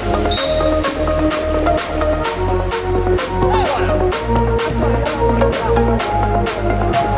Thank you.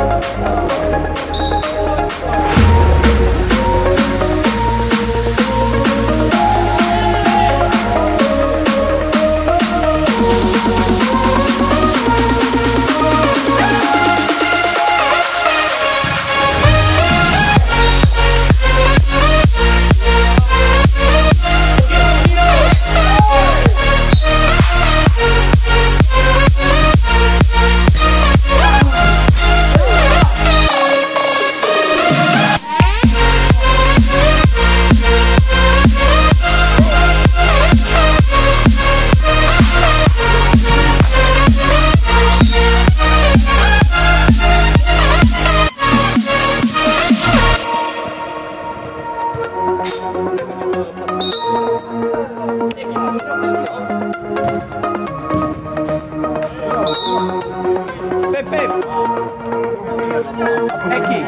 Pepe! Aqui!